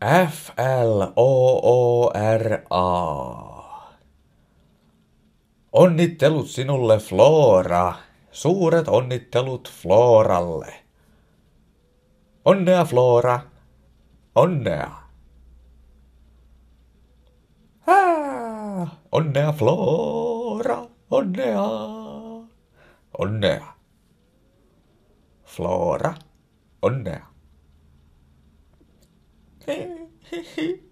F-L-O-O-R-A. Onnittelut sinulle, Flora. Suuret onnittelut Floralle. Onnea, Flora. Onnea. Ää, onnea, Flora. Onnea. Onnea. Flora. Onnea. 嘿嘿。